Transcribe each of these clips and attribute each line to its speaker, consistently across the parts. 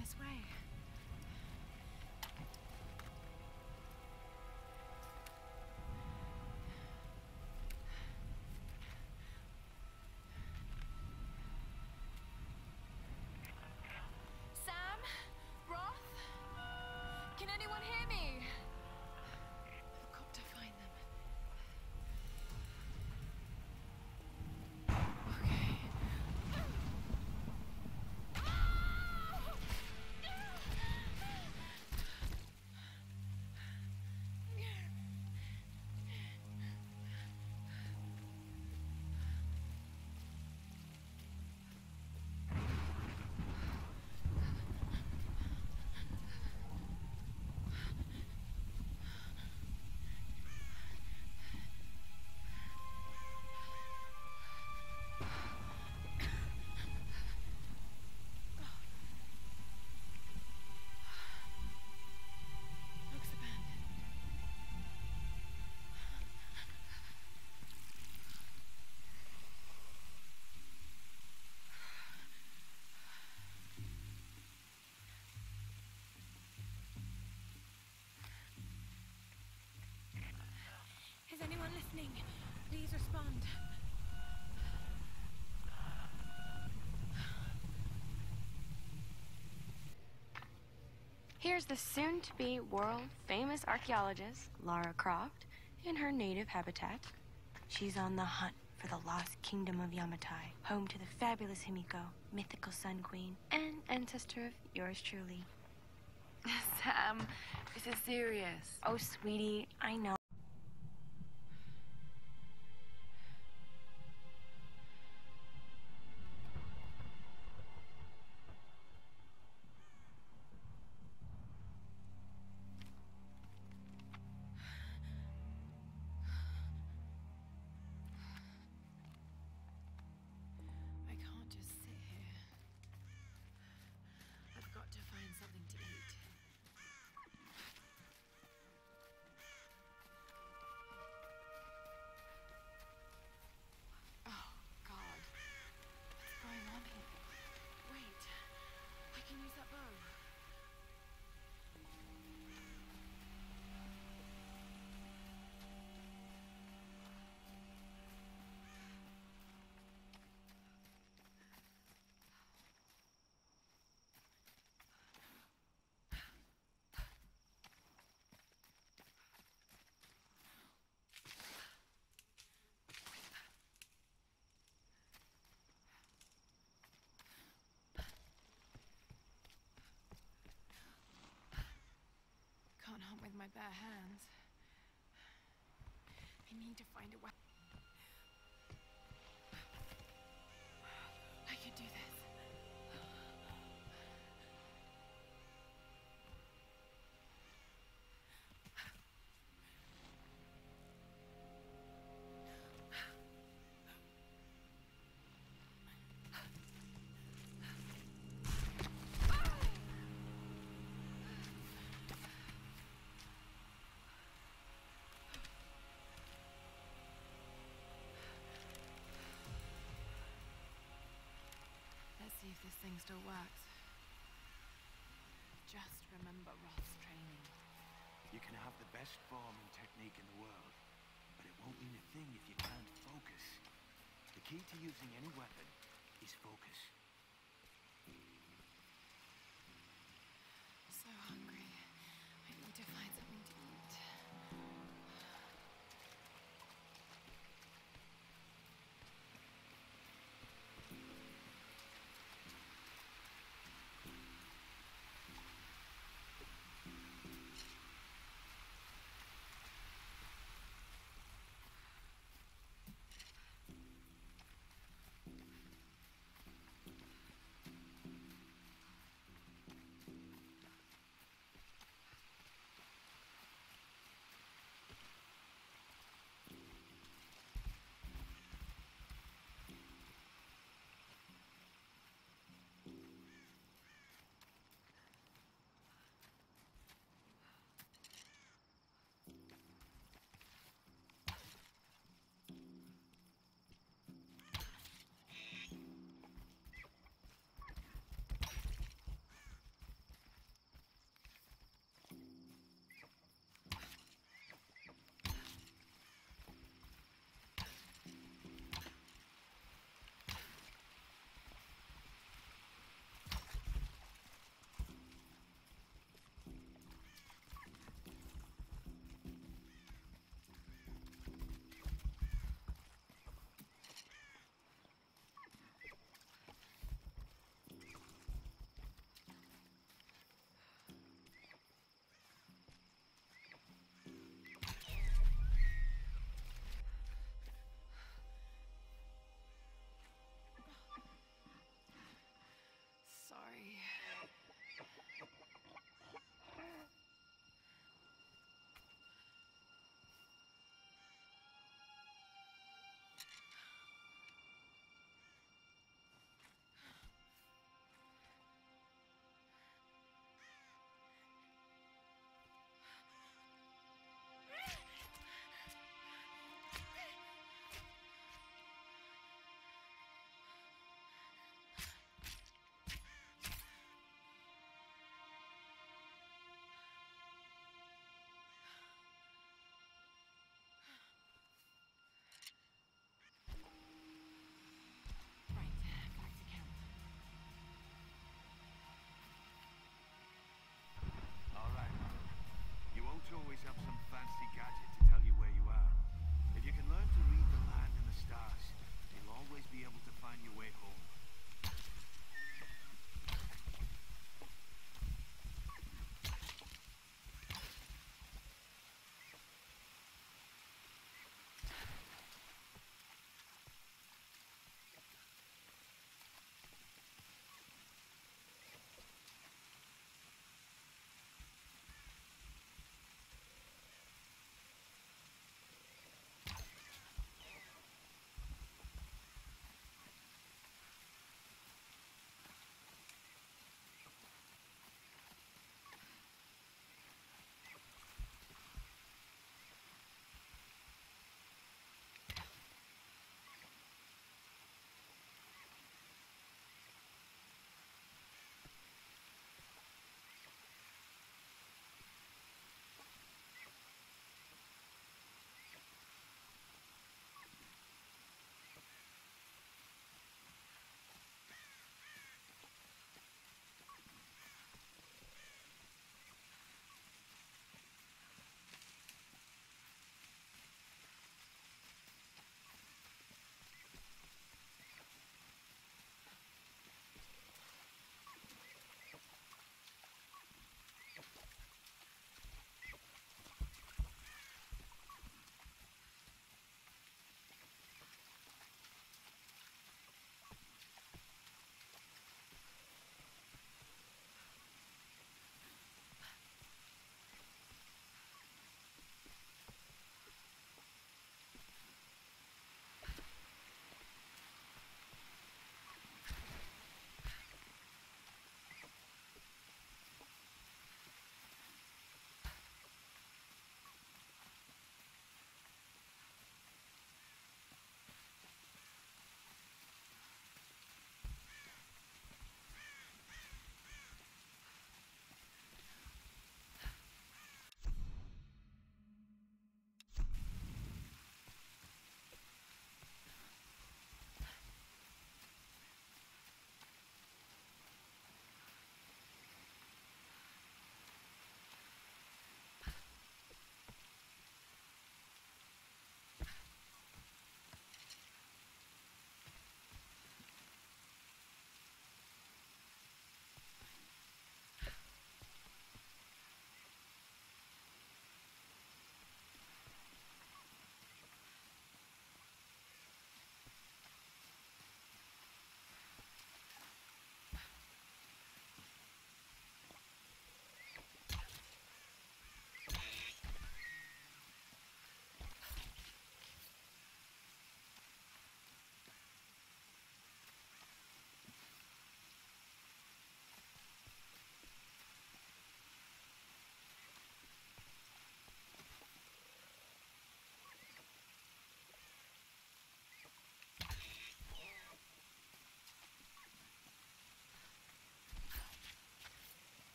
Speaker 1: this way. Anyone listening? Please respond.
Speaker 2: Here's the soon to be world famous archaeologist, Lara Croft, in her native habitat. She's on the hunt for the lost kingdom of Yamatai, home to the fabulous Himiko, mythical Sun Queen, and ancestor of yours truly.
Speaker 3: Sam, this is serious.
Speaker 2: Oh, sweetie, I know.
Speaker 1: Can't hunt with my bare hands. I need to find a weapon. Thing still works. Just remember Roth's training.
Speaker 4: You can have the best form and technique in the world, but it won't mean a thing if you can't focus. The key to using any weapon is focus.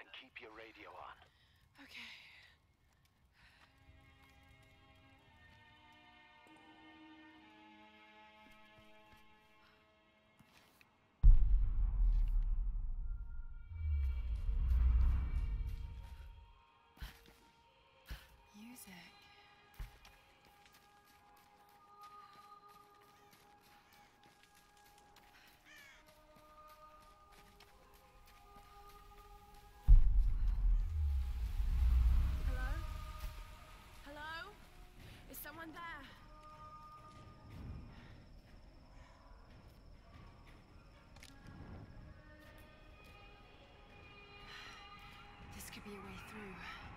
Speaker 4: And keep your radio on.
Speaker 1: Okay.
Speaker 3: Be a way through.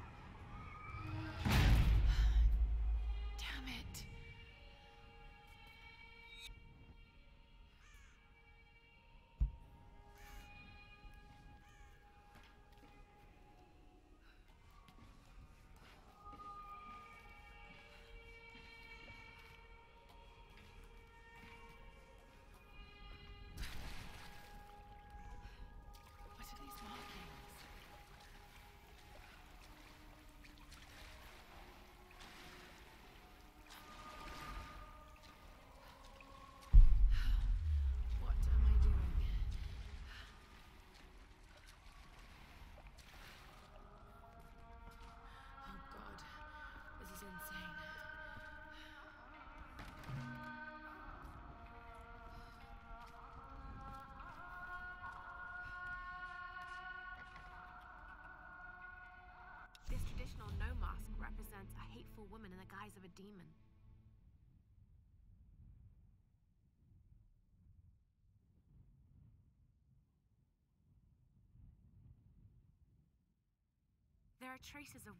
Speaker 5: A woman in the guise of a demon. There are traces of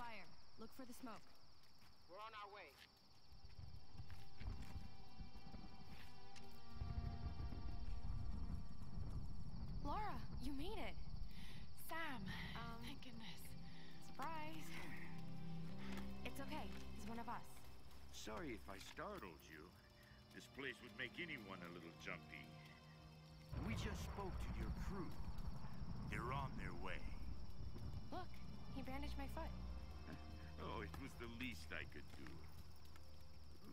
Speaker 3: fire. Look for the smoke.
Speaker 6: We're on our way.
Speaker 3: Lara, you made it.
Speaker 1: Sam.
Speaker 3: Um,
Speaker 1: Thank goodness.
Speaker 3: Surprise. It's okay. He's one of us.
Speaker 7: Sorry if I startled you. This place would make anyone a little jumpy.
Speaker 8: We just spoke to your crew. They're on their way.
Speaker 3: Look, he bandaged my foot.
Speaker 7: Oh, it was the least I could do.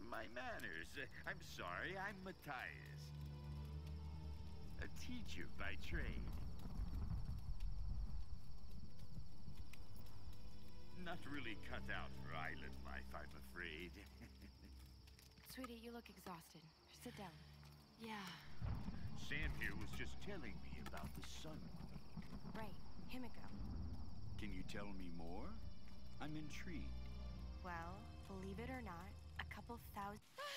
Speaker 7: My manners. I'm sorry, I'm Mathias. A teacher by trade. Not really cut out for island life, I'm afraid.
Speaker 3: Sweetie, you look exhausted. Sit down.
Speaker 1: Yeah.
Speaker 7: Sam here was just telling me about the Sun Queen.
Speaker 3: Right, Himiko.
Speaker 8: Can you tell me more? I'm intrigued.
Speaker 2: Well, believe it or not, a couple thousand.
Speaker 1: Ah!